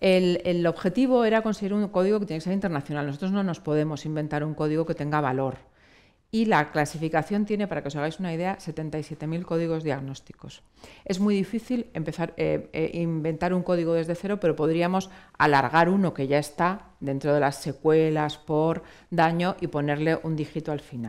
El, objetivo era conseguir un código que tiene que ser internacional. Nosotros no nos podemos inventar un código que tenga valor. Y la clasificación tiene, para que os hagáis una idea, 77.000 códigos diagnósticos. Es muy difícil empezar eh, eh, inventar un código desde cero, pero podríamos alargar uno que ya está dentro de las secuelas por daño y ponerle un dígito al final.